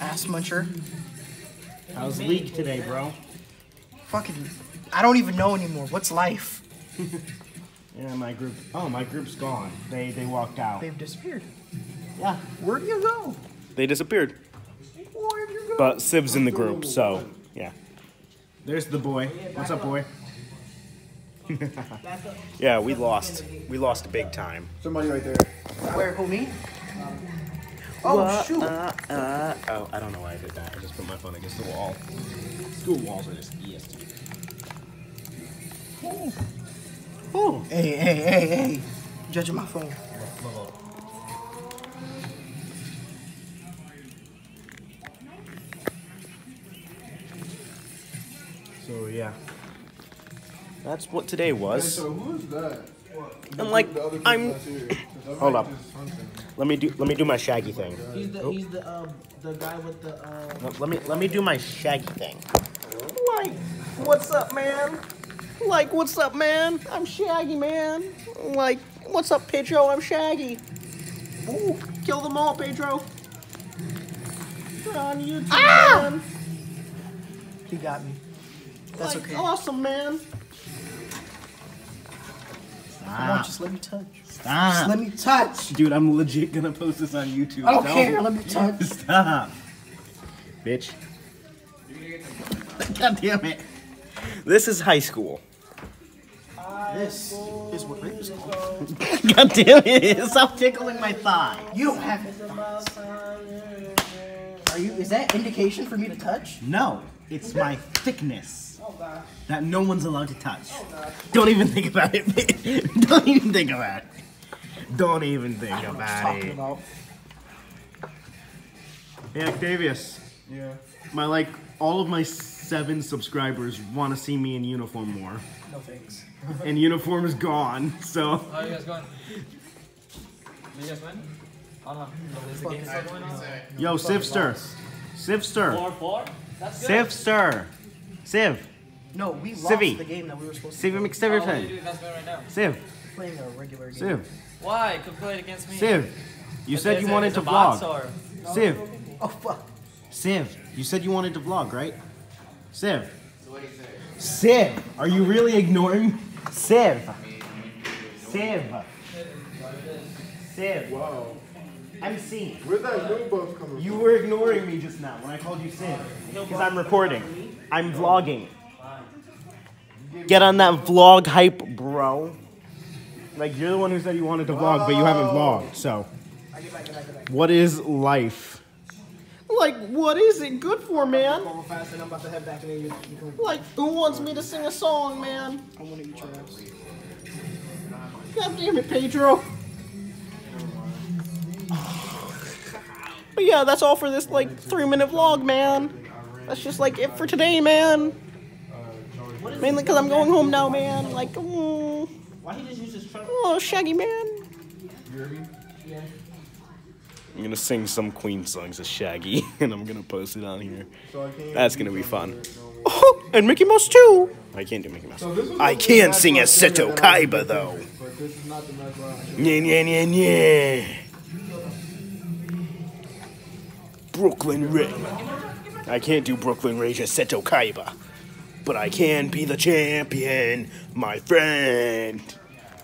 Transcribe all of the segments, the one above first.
Ass muncher. How's league today, bro? Fucking. I don't even know anymore. What's life? Yeah, my group. Oh, my group's gone. They they walked out. They've disappeared. Yeah. Where'd you go? They disappeared. Where'd you go? But Siv's in the group, so yeah. There's the boy. What's up, boy? yeah, we lost. We lost big time. Somebody right there. Where? Who me? Um, Oh shoot! Uh, uh, oh, I don't know why I did that. I just put my phone against the wall. School walls are just EST. Oh. Hey, hey, hey, hey! Judging my phone. So yeah. That's what today was. So who's that? And like, The other people I'm. like, I'm Hold up. Let me do. Let me do my shaggy thing. He's the he's the um the guy with the uh. Let- Let me let me do my shaggy thing. Like, what's up, man? Like, what's up, man? I'm Shaggy, man. Like, what's up, Pedro? I'm Shaggy. Ooh, kill them all, Pedro. You're on YouTube, man. He got me. That's like, okay. Awesome, man. Come on, just let me touch. Stop. Just let me touch. Dude, I'm legit gonna post this on YouTube. I don't care. Let me touch. Stop. Bitch. God damn it. This is high school. This is what rape is called. God damn it. Stop tickling my thigh. You don't have it. Are you? Is that indication for me to touch? No, it's my thickness Oh, that no one's allowed to touch. Oh, Don't even think about it. Don't even think about it. Don't even think What I'm about talking it. about. Hey, Octavius. Yeah. My like all of my seven subscribers want to see me in uniform more, No thanks. and uniform is gone. So How you guys going? You guys win? Oh no, is the game still going on? yo, Sivster, Sivster, Four four? That's good. Sivster, Siv, No, we lost Civvy. the game that we were supposed to Siv play. Oh, what are you McStiverton, doing? That's right now. Siv, playing a regular game. Siv, Why? Could play it against me. Siv. You Is said you is wanted to bots vlog. Or? Siv, Oh fuck. Siv, you said you wanted to vlog, right? Siv. So what do you say? Siv, are you really ignoring Siv? Siv. Siv. Wow. I'm seeing. Where's that blue buff coming You were ignoring me just now when I called you Siv. Because I'm recording. I'm vlogging. Get on that vlog hype, bro. Like, you're the one who said you wanted to vlog, but you haven't vlogged, so. I get back, get back, get back. What is life? Like, what is it good for, man? Going fast and I'm about to head back and then you, you can. Like, who wants me to sing a song, man? I want to eat your ass. God damn it, Pedro. But yeah, that's all for this like three minute vlog, man. That's just like it for today, man. Mainly because I'm going home now, man. Like, oh, Why he just use his truck? oh, Shaggy man. You hear me? Yeah. I'm gonna sing some Queen songs as Shaggy, and I'm gonna post it on here. So That's gonna be fun. that no more. Oh, and Mickey Mouse too. I can't do Mickey Mouse. So I can match sing where I as Seto that I was Kaiba though. different, But this is not the match where I should- Yeah, yeah, yeah, yeah. Brooklyn Rage. I can't do Brooklyn Rage as Seto Kaiba, but I can be the champion, my friend.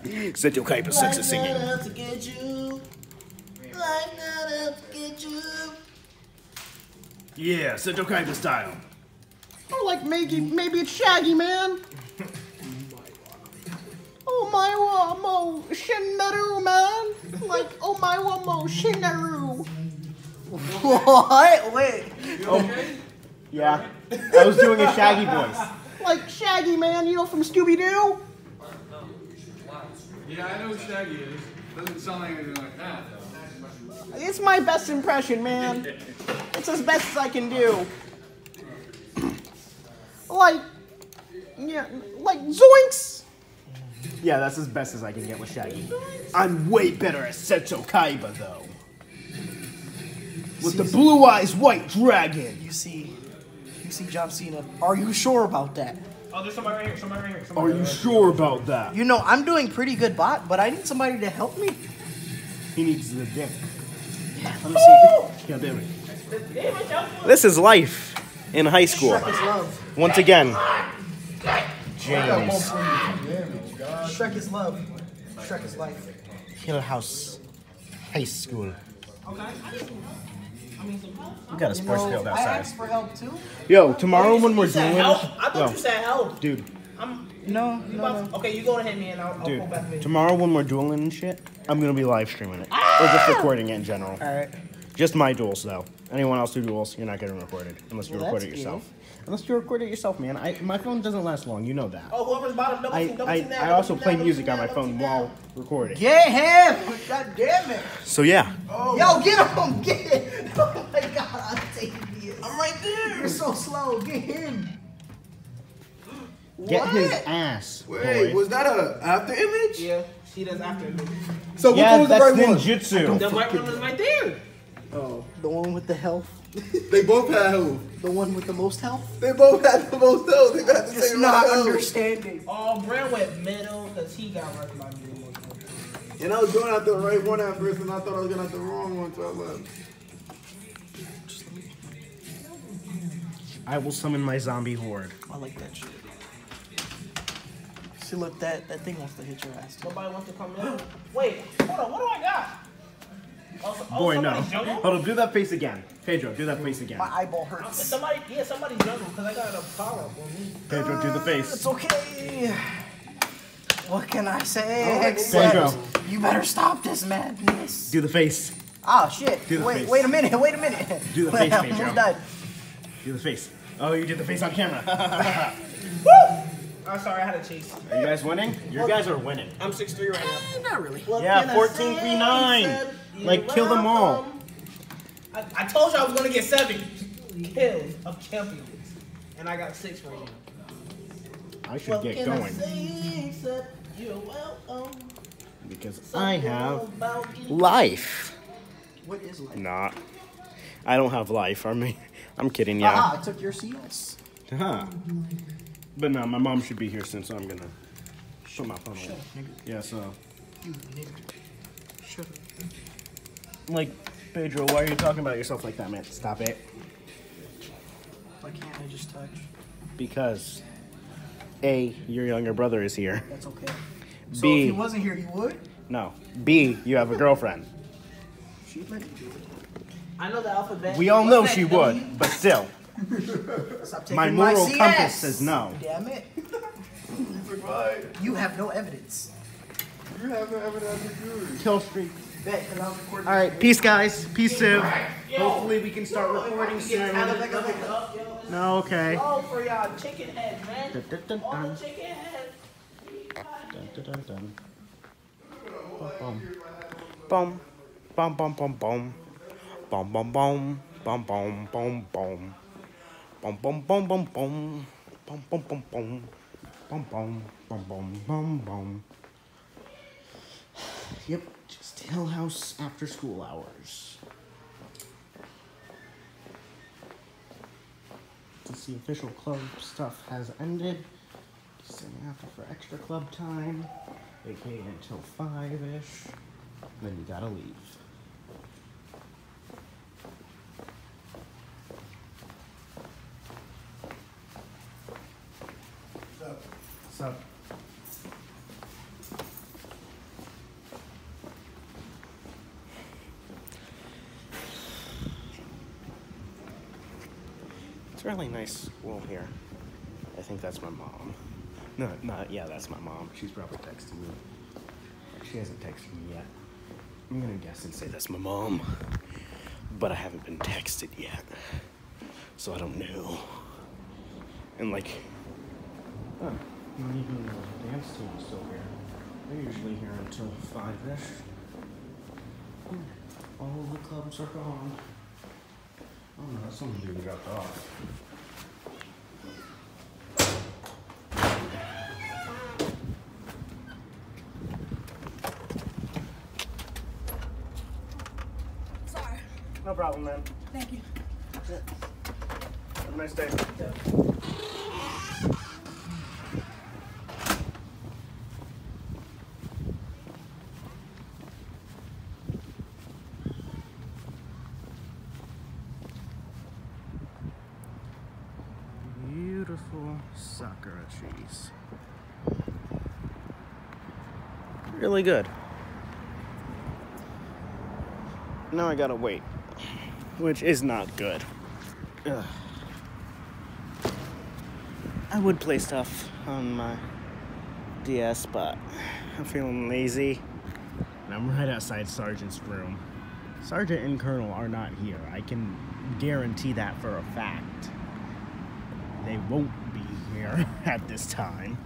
Seto Kaiba sucks at singing. to get you. Like not up to get you. Yeah, Seto Kaiba style. Or like maybe maybe it's Shaggy Man. Oh my wa mo Shinaru man. Like oh my wa mo Shinaru. What? Wait. Yeah, I was doing a Shaggy voice. Like Shaggy Man, you know from Scooby Doo. Yeah, I know who Shaggy is. Doesn't sound like anything like that, though. It's my best impression, man. It's as best as I can do. Like, yeah, like Zoinks. Yeah, that's as best as I can get with Shaggy. I'm way better at Seto Kaiba, though. With the blue eyes white dragon. You see, you see John Cena. Are you sure about that? Oh, there's somebody right here. Somebody right here. Somebody Are you sure about that? You know, I'm doing pretty good bot, but I need somebody to help me. He needs the dick. Yeah, let me see. Yeah, damn it. This is life in high school. Love. Once again, James. James. Damage, God. Shrek is love. Shrek is life. Hillhouse High School. Okay. We got a sports field outside. I outside. asked for help too. Yo, tomorrow when we're You doing, help? I thought Yo, you said help. dude, I'm. No, no, about no. Okay, you go ahead, man. I'll, I'll dude, pull back the tomorrow when we're dueling and shit, I'm gonna be live streaming it or just ah! recording it in general. All right. Just my duels though. Anyone else who duels, you're not getting recorded unless you Well, record it yourself. Unless you record it yourself, man. I, my phone doesn't last long. You know that. Oh, whoever's bottom, double I, team, double I, team that, I also team play that, music double on my phone double while team recording. Get him! God damn it! So yeah, Yo, get him! Get him! You're so slow. Get him. get What? his ass. Wait, boy. was that a after image? Yeah, she does after image. So which yeah, one was the that's right one? ninjutsu. The white one is right there. Oh, the one with the health. They both had health. The one with the most health. They both had the most health. They got the Just same not amount of health. understanding. Oh, Brand went middle because he got wrecked by me. the. And I was going out the right one at first, and I thought I was going out the wrong one, so I left. I will summon my zombie horde. I like that shit. See, look, that, that thing wants to hit your ass. Too. Nobody wants to come in. Wait, hold on. What do I got? Oh, so- oh, Boy, no. somebody's jungle? Hold on, do that face again. Pedro, do that face again. My eyeball Is hurts. Somebody, yeah, somebody's jungle because I got enough power up on me. Pedro, do the face. It's okay. What can I say Pedro. except you better stop this madness? Do the face. Oh shit! Do the Wait, face. wait a minute! Wait a minute! Do the face, Almost Pedro. died. Do the face. Oh, you did the face on camera. I'm sorry, I had to chase. Are you guys winning? You guys are winning. I'm 6'3 right now. Eh, not really. What Yeah, can 14 say? v 9. Like, kill them all. I, I told you I was gonna get seven kills of champions, and I got six right now. I should get going say except you're welcome. because I have life. What is life? Not. I don't have life. I mean, I'm kidding. yeah. Ah, Yeah. I took your CS. Huh. But no, my mom should be here soon, so I'm gonna put my phone away. Yeah. So, You nigga. Shut up. like, Pedro, why are you talking about yourself like that, man? Stop it. Why can't I just touch? Because, a, your younger brother is here. That's okay. So B. if he wasn't here, you would? No. B, you have a girlfriend. She would. I know the alphabet. We all know she would, but still, Stop my moral CS. compass says no. Damn it. You have no evidence. You haven't ever had to do it. Kill streak. Bet, and I'll record All right, peace, guys. Peace, Siv. Hopefully, we can start recording soon. No, okay. Oh, for y'all chicken heads, man. Dun, dun, dun, All the chicken heads. Dun, dun, dun, dun. Boom. Bum bum bum bum. Bum bum bum. Bum bum bum bum. Bum bum bum bum bum. Bum bum bum bum. Bum bum bum bum bum bum. Yep, just Hillhouse after school hours. Since the official club stuff has ended, sitting after for extra club time, aka until five ish. Then you gotta leave. What's up? It's a really nice school here. I think that's my mom. No, not yeah, that's my mom. She's probably texting me. She hasn't texted me yet. I'm gonna guess and say that's my mom. But I haven't been texted yet. So I don't know. And like not even the dance team is still here. They're usually here until five-ish. Hmm, All the clubs are gone. Oh no, that's someone being dropped off. problem, man. Thank you. Have a nice day. Yeah. sakura cheese. Really good. Now I gotta wait which is not good. Ugh. I would play stuff on my DS, but I'm feeling lazy. And I'm right outside Sergeant's room. Sergeant and Colonel are not here. I can guarantee that for a fact. They won't be here at this time.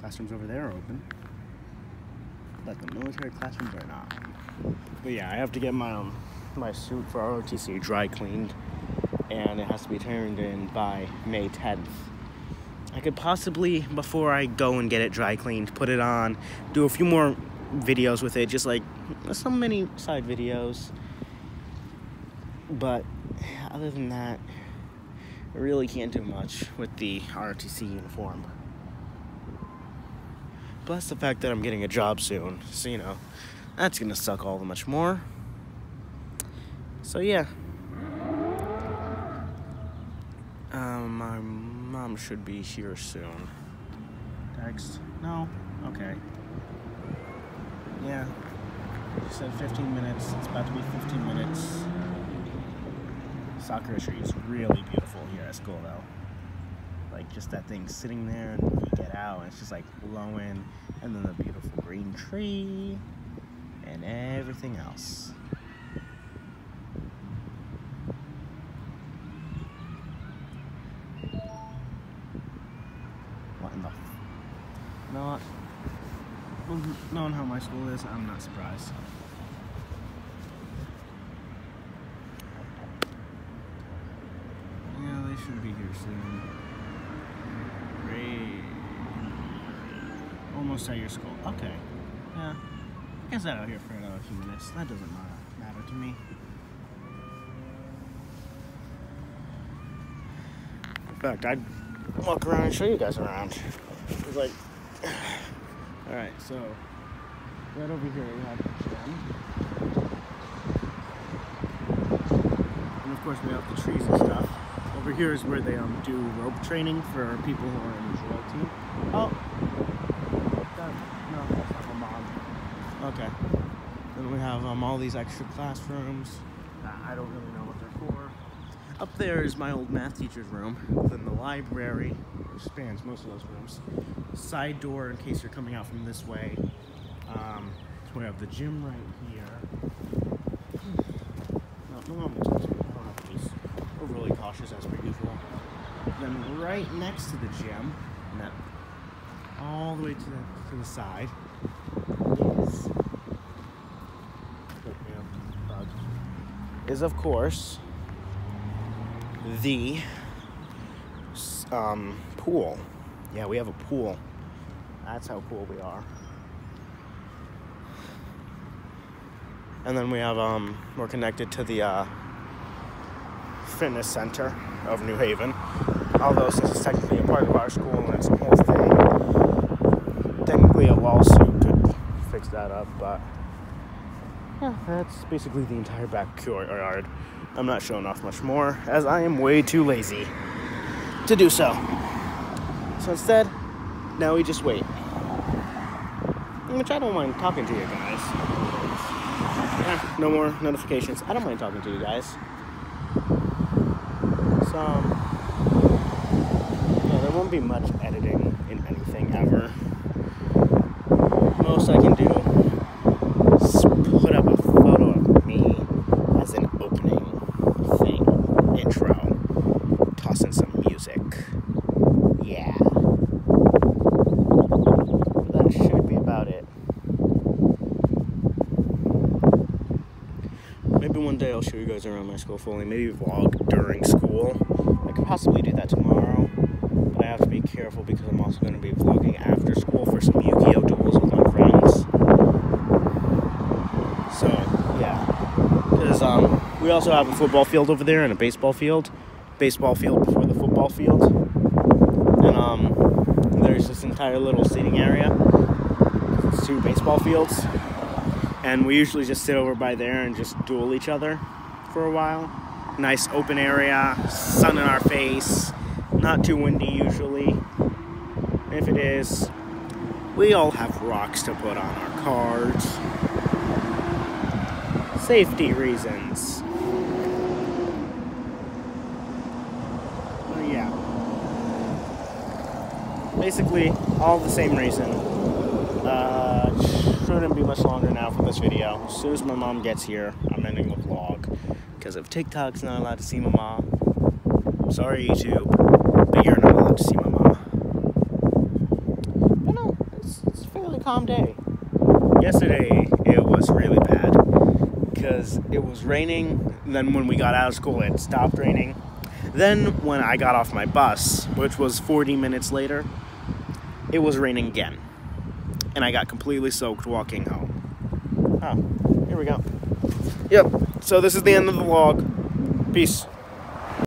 Classrooms over there are open. But the military classrooms are not. But yeah, I have to get my um, my suit for ROTC dry cleaned, and it has to be turned in by May 10th. I could possibly, before I go and get it dry cleaned, put it on, do a few more videos with it, just like so many side videos. But other than that, I really can't do much with the ROTC uniform. Plus the fact that I'm getting a job soon, so you know, that's gonna suck all the much more. So yeah. Um, my mom should be here soon. Text? No? Okay. Yeah. She said 15 minutes. It's about to be 15 minutes. Soccer tree is really beautiful here at school though. Like just that thing sitting there and you get out and it's just like blowing and then the beautiful green tree and everything else. What in the? Not. Knowing how my school is, I'm not surprised. Yeah, they should be here soon. Almost at your school. Okay. Yeah. I guess out here for another few minutes. That doesn't ma- matter to me. In fact, I'd walk around and show you guys around. It's like, all right, so right over here we have the gym, and of course we have the trees and stuff. Over here is where they um do rope training for people who are in the drill team. Oh, that, no, that's not my mom. Okay. Then we have um all these extra classrooms. I don't really know what they're for. Up there is my old math teacher's room. Then the library, which spans most of those rooms. Side door in case you're coming out from this way. Um, we have the gym right here. No, no be overly cautious as per usual. Then right next to the gym, and that all the way to the to the side is oh, yeah, bug. Is of course the um, pool. Yeah, we have a pool. That's how cool we are. And then we have um, we're connected to the uh, fitness center of New Haven. Although since it's technically a part of our school and it's a whole thing, technically a lawsuit could fix that up. But yeah, that's basically the entire backyard. I'm not showing off much more as I am way too lazy to do so. So instead, now we just wait. Which I don't mind talking to you guys. Yeah, no more notifications. I don't mind talking to you guys. So, um, yeah, there won't be much editing in anything ever. Most I can do is put up a photo of me as an opening thing, intro, toss in some music. Yeah. But that should be about it. Maybe one day I'll show you guys around my school fully. Maybe vlog during school. I could possibly do that tomorrow, but I have to be careful because I'm also going to be vlogging after school for some Yu-Gi-Oh duels with my friends. So yeah, because um, we also have a football field over there and a baseball field. Baseball field before the football field, and um, there's this entire little seating area. It's two baseball fields and we usually just sit over by there and just duel each other for a while. Nice open area, sun in our face, not too windy usually. If it is, we all have rocks to put on our cars. Safety reasons. But yeah. Basically, all the same reason. Shouldn't be much longer now for this video. As soon as my mom gets here, I'm ending the vlog. Because if TikTok's not allowed to see my mom, sorry YouTube, but you're not allowed to see my mom. But no, it's, it's a fairly calm day. Yesterday, it was really bad. Because it was raining, then when we got out of school, it stopped raining. Then, when I got off my bus, which was 40 minutes later, it was raining again. And I got completely soaked walking home. Oh, here we go. Yep, so this is the end of the vlog. Peace.